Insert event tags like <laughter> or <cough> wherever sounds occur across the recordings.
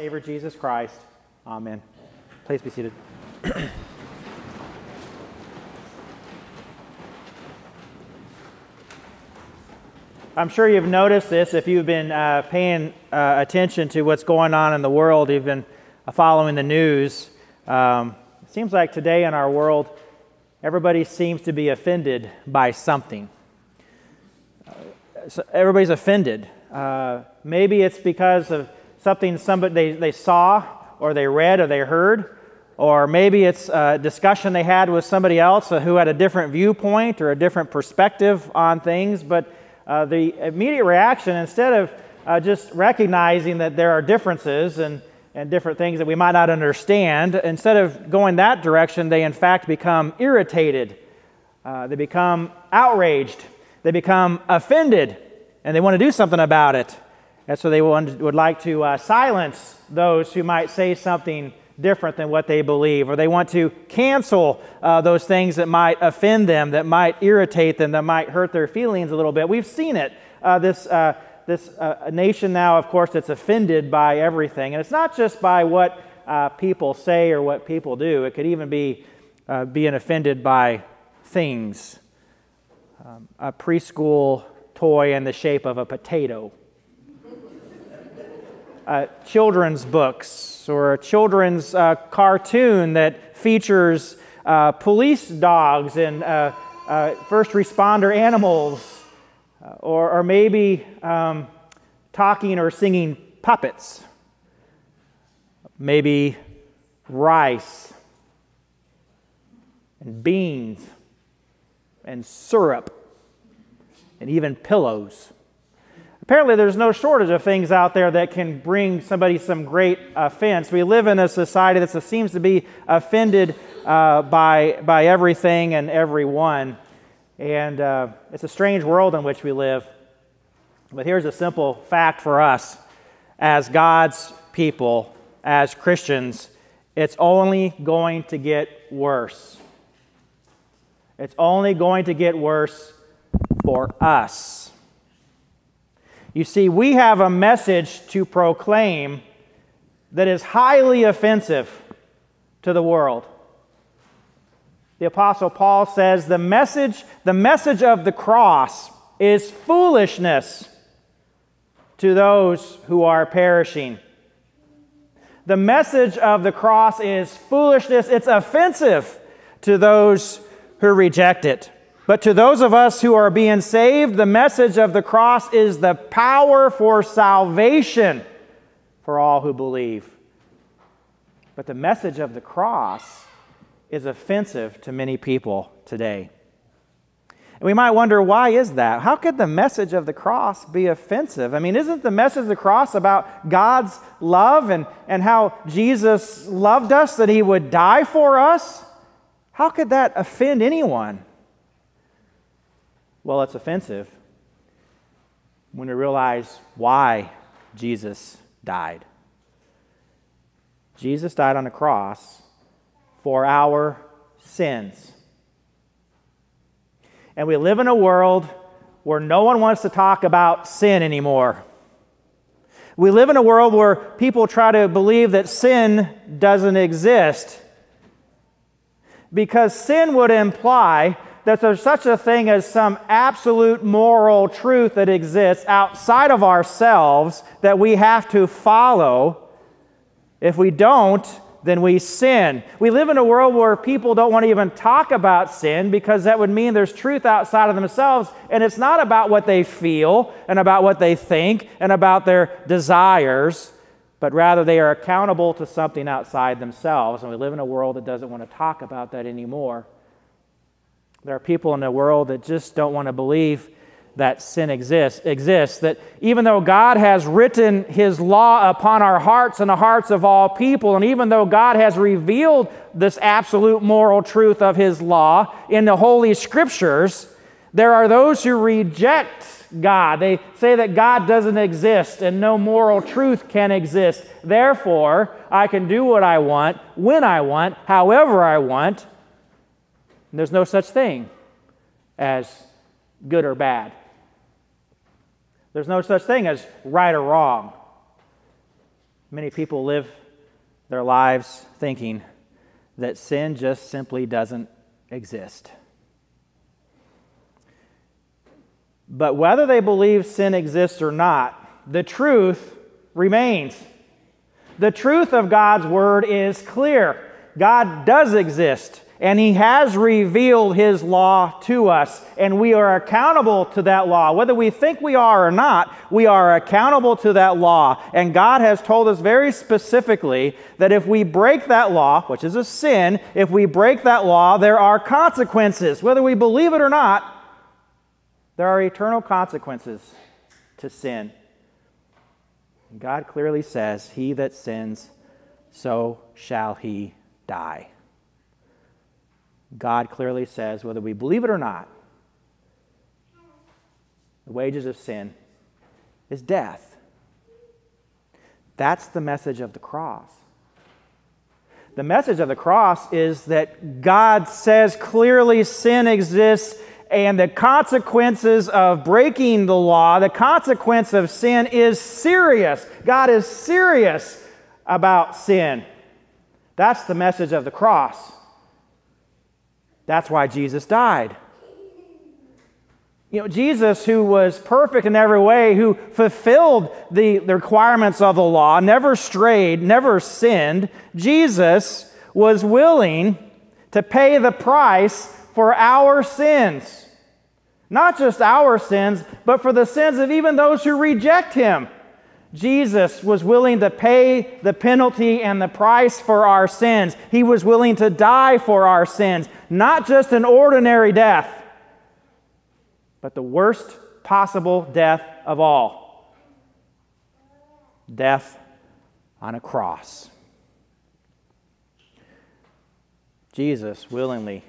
Savior Jesus Christ. Amen. Please be seated. <clears throat> I'm sure you've noticed this if you've been uh, paying uh, attention to what's going on in the world, you've been uh, following the news. Um, it seems like today in our world, everybody seems to be offended by something. So everybody's offended. Uh, maybe it's because of something somebody they, they saw or they read or they heard, or maybe it's a discussion they had with somebody else who had a different viewpoint or a different perspective on things. But uh, the immediate reaction, instead of uh, just recognizing that there are differences and, and different things that we might not understand, instead of going that direction, they in fact become irritated. Uh, they become outraged. They become offended, and they want to do something about it. And so they would like to uh, silence those who might say something different than what they believe, or they want to cancel uh, those things that might offend them, that might irritate them, that might hurt their feelings a little bit. We've seen it. Uh, this uh, this uh, nation now, of course, that's offended by everything, and it's not just by what uh, people say or what people do. It could even be being offended by things. Um, a preschool toy in the shape of a potato. Children's books or a children's uh, cartoon that features uh, police dogs and uh, uh first responder animals, uh, or, or, maybe um, talking or singing puppets, maybe rice and beans and syrup and even pillows. Apparently, there's no shortage of things out there that can bring somebody some great offense. We live in a society that seems to be offended uh, by, by everything and everyone. And uh, it's a strange world in which we live. But here's a simple fact for us as God's people, as Christians it's only going to get worse. It's only going to get worse for us. You see, we have a message to proclaim that is highly offensive to the world. The apostle Paul says the message, the message of the cross is foolishness to those who are perishing. The message of the cross is foolishness. It's offensive to those who reject it. But to those of us who are being saved, the message of the cross is the power for salvation for all who believe. But the message of the cross is offensive to many people today. And we might wonder, why is that? How could the message of the cross be offensive? I mean, isn't the message of the cross about God's love and, and how Jesus loved us, that he would die for us? How could that offend anyone? Well, it's offensive when we realize why Jesus died. Jesus died on the cross for our sins. And we live in a world where no one wants to talk about sin anymore. We live in a world where people try to believe that sin doesn't exist because sin would imply that there's such a thing as some absolute moral truth that exists outside of ourselves that we have to follow. If we don't, then we sin. We live in a world where people don't want to even talk about sin because that would mean there's truth outside of themselves, and it's not about what they feel and about what they think and about their desires, but rather they are accountable to something outside themselves. And we live in a world that doesn't want to talk about that anymore. There are people in the world that just don't want to believe that sin exists, exists. That even though God has written His law upon our hearts and the hearts of all people, and even though God has revealed this absolute moral truth of His law in the Holy Scriptures, there are those who reject God. They say that God doesn't exist and no moral truth can exist. Therefore, I can do what I want, when I want, however I want, there's no such thing as good or bad. There's no such thing as right or wrong. Many people live their lives thinking that sin just simply doesn't exist. But whether they believe sin exists or not, the truth remains. The truth of God's word is clear. God does exist, and He has revealed His law to us, and we are accountable to that law. Whether we think we are or not, we are accountable to that law. And God has told us very specifically that if we break that law, which is a sin, if we break that law, there are consequences. Whether we believe it or not, there are eternal consequences to sin. And God clearly says, He that sins, so shall he die. God clearly says, whether we believe it or not, the wages of sin is death. That's the message of the cross. The message of the cross is that God says clearly sin exists and the consequences of breaking the law, the consequence of sin is serious. God is serious about sin. That's the message of the cross. That's why Jesus died. You know, Jesus, who was perfect in every way, who fulfilled the, the requirements of the law, never strayed, never sinned, Jesus was willing to pay the price for our sins. Not just our sins, but for the sins of even those who reject him. Jesus was willing to pay the penalty and the price for our sins. He was willing to die for our sins, not just an ordinary death, but the worst possible death of all death on a cross. Jesus willingly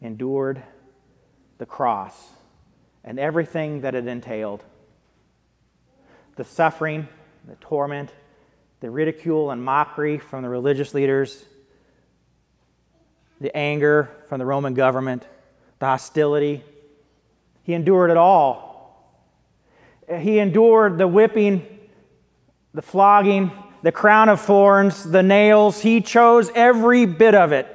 endured the cross and everything that it entailed the suffering, the torment, the ridicule and mockery from the religious leaders, the anger from the Roman government, the hostility. He endured it all. He endured the whipping, the flogging, the crown of thorns, the nails. He chose every bit of it.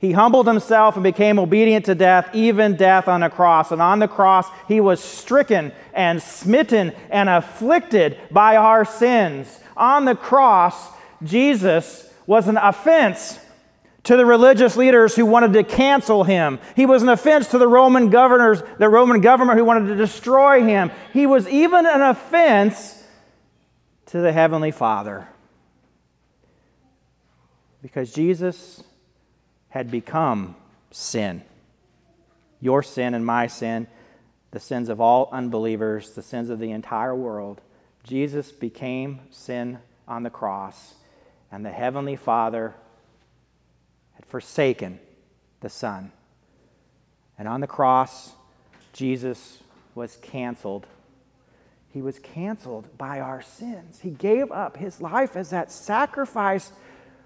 He humbled himself and became obedient to death, even death on a cross. And on the cross, he was stricken and smitten and afflicted by our sins. On the cross, Jesus was an offense to the religious leaders who wanted to cancel him. He was an offense to the Roman governors, the Roman government who wanted to destroy him. He was even an offense to the heavenly Father. Because Jesus had become sin. Your sin and my sin, the sins of all unbelievers, the sins of the entire world. Jesus became sin on the cross, and the Heavenly Father forsaken the Son. And on the cross, Jesus was canceled. He was canceled by our sins. He gave up his life as that sacrifice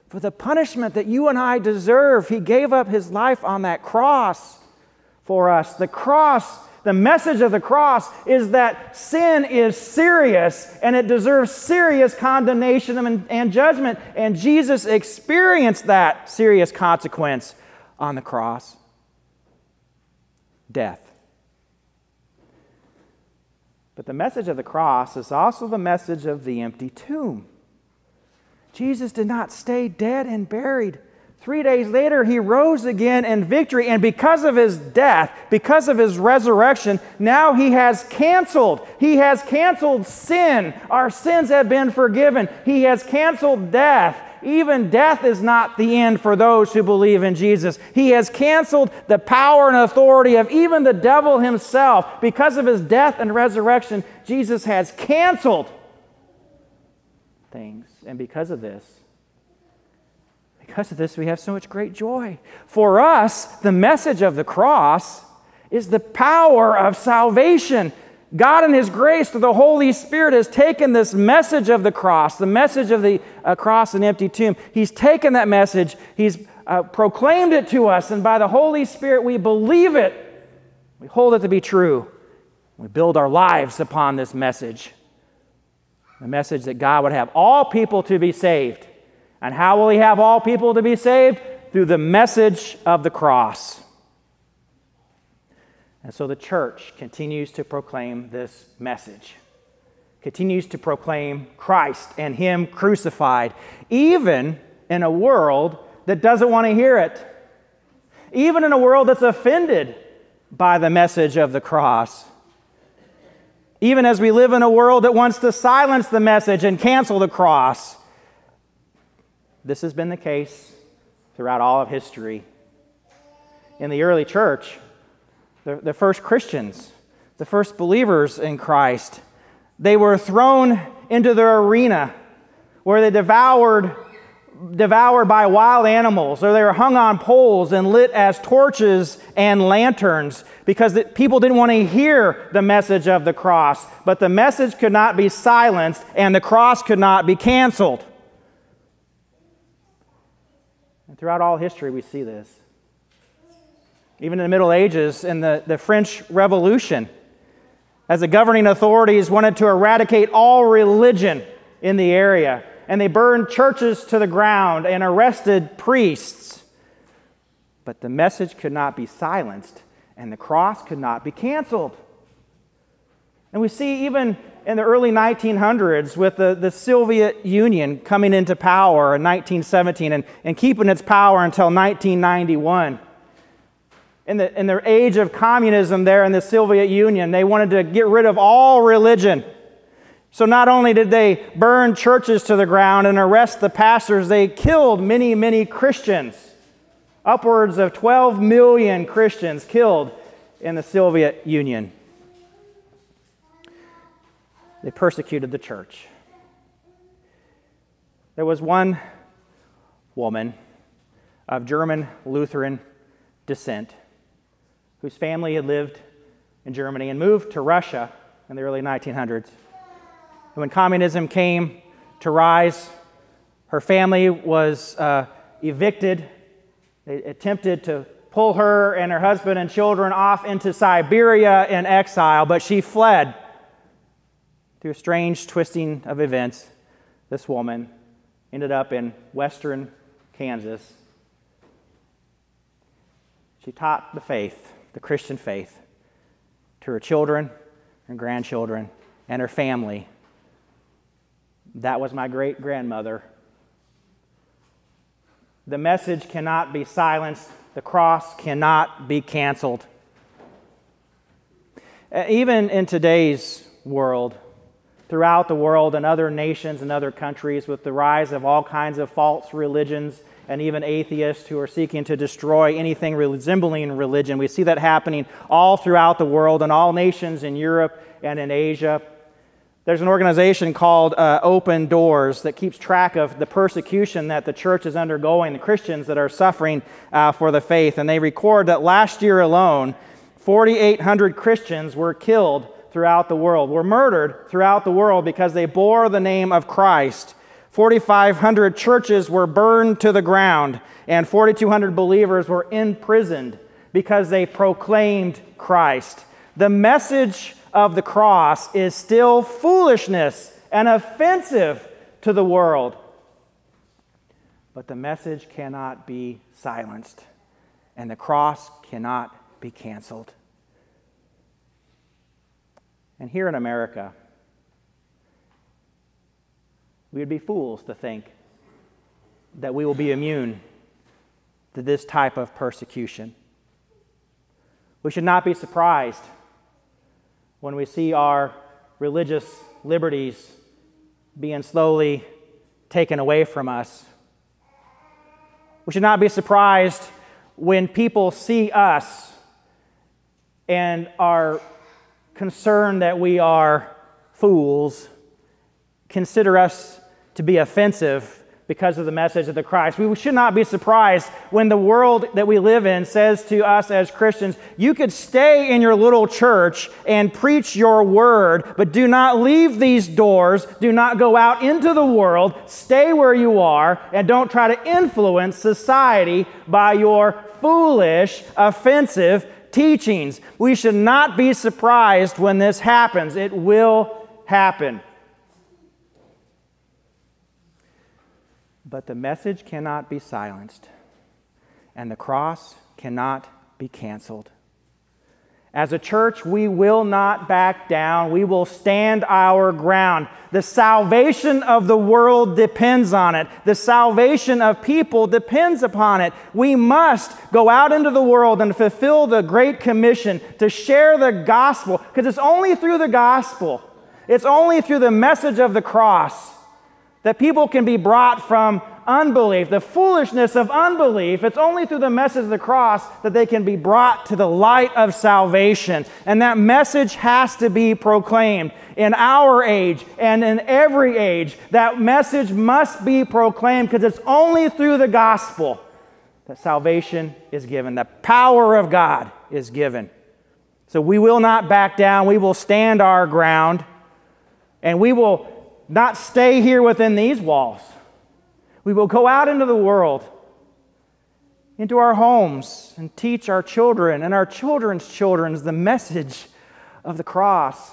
for the punishment that you and I deserve. He gave up his life on that cross for us. The cross, the message of the cross is that sin is serious and it deserves serious condemnation and, and judgment. And Jesus experienced that serious consequence on the cross death. But the message of the cross is also the message of the empty tomb. Jesus did not stay dead and buried. Three days later, he rose again in victory. And because of his death, because of his resurrection, now he has canceled. He has canceled sin. Our sins have been forgiven. He has canceled death. Even death is not the end for those who believe in Jesus. He has canceled the power and authority of even the devil himself. Because of his death and resurrection, Jesus has canceled things. And because of this, because of this, we have so much great joy. For us, the message of the cross is the power of salvation. God, in His grace through the Holy Spirit, has taken this message of the cross, the message of the uh, cross and empty tomb. He's taken that message, He's uh, proclaimed it to us, and by the Holy Spirit, we believe it. We hold it to be true. We build our lives upon this message. The message that God would have all people to be saved. And how will He have all people to be saved? Through the message of the cross. And so the church continues to proclaim this message, continues to proclaim Christ and Him crucified, even in a world that doesn't want to hear it, even in a world that's offended by the message of the cross. Even as we live in a world that wants to silence the message and cancel the cross, this has been the case throughout all of history. In the early church, the, the first Christians, the first believers in Christ, they were thrown into their arena where they devoured devoured by wild animals, or they were hung on poles and lit as torches and lanterns because people didn't want to hear the message of the cross. But the message could not be silenced and the cross could not be canceled. And throughout all history, we see this. Even in the Middle Ages, in the, the French Revolution, as the governing authorities wanted to eradicate all religion in the area and they burned churches to the ground and arrested priests. But the message could not be silenced, and the cross could not be canceled. And we see even in the early 1900s with the, the Soviet Union coming into power in 1917 and, and keeping its power until 1991. In the, in the age of communism there in the Soviet Union, they wanted to get rid of all religion. So not only did they burn churches to the ground and arrest the pastors, they killed many, many Christians. Upwards of 12 million Christians killed in the Soviet Union. They persecuted the church. There was one woman of German Lutheran descent whose family had lived in Germany and moved to Russia in the early 1900s. And when communism came to rise, her family was uh, evicted. They attempted to pull her and her husband and children off into Siberia in exile, but she fled. Through a strange twisting of events, this woman ended up in western Kansas. She taught the faith, the Christian faith, to her children and grandchildren and her family that was my great grandmother. The message cannot be silenced, the cross cannot be canceled. Even in today's world, throughout the world and other nations and other countries, with the rise of all kinds of false religions and even atheists who are seeking to destroy anything resembling religion, we see that happening all throughout the world and all nations in Europe and in Asia. There's an organization called uh, Open Doors that keeps track of the persecution that the church is undergoing, the Christians that are suffering uh, for the faith. And they record that last year alone, 4,800 Christians were killed throughout the world, were murdered throughout the world because they bore the name of Christ. 4,500 churches were burned to the ground, and 4,200 believers were imprisoned because they proclaimed Christ. The message of the cross is still foolishness and offensive to the world. But the message cannot be silenced, and the cross cannot be canceled. And here in America, we would be fools to think that we will be immune to this type of persecution. We should not be surprised when we see our religious liberties being slowly taken away from us. We should not be surprised when people see us and are concerned that we are fools, consider us to be offensive because of the message of the Christ. We should not be surprised when the world that we live in says to us as Christians, you could stay in your little church and preach your word, but do not leave these doors. Do not go out into the world. Stay where you are and don't try to influence society by your foolish, offensive teachings. We should not be surprised when this happens. It will happen. But the message cannot be silenced, and the cross cannot be canceled. As a church, we will not back down. We will stand our ground. The salvation of the world depends on it. The salvation of people depends upon it. We must go out into the world and fulfill the Great Commission to share the gospel, because it's only through the gospel, it's only through the message of the cross that people can be brought from unbelief, the foolishness of unbelief. It's only through the message of the cross that they can be brought to the light of salvation. And that message has to be proclaimed in our age and in every age. That message must be proclaimed because it's only through the gospel that salvation is given, the power of God is given. So we will not back down, we will stand our ground, and we will not stay here within these walls. We will go out into the world, into our homes, and teach our children and our children's children the message of the cross.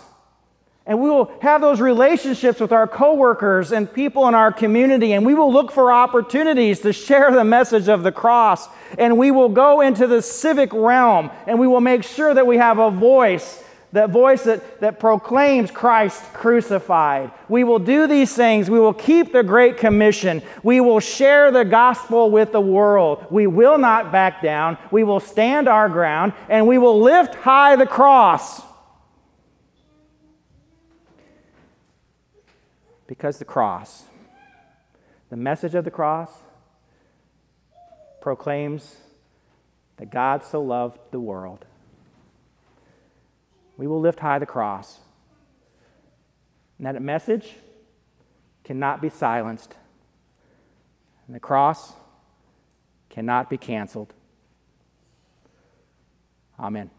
And we will have those relationships with our coworkers and people in our community, and we will look for opportunities to share the message of the cross. And we will go into the civic realm, and we will make sure that we have a voice that voice that, that proclaims Christ crucified. We will do these things. We will keep the Great Commission. We will share the gospel with the world. We will not back down. We will stand our ground and we will lift high the cross. Because the cross, the message of the cross, proclaims that God so loved the world we will lift high the cross. And that message cannot be silenced. And the cross cannot be canceled. Amen.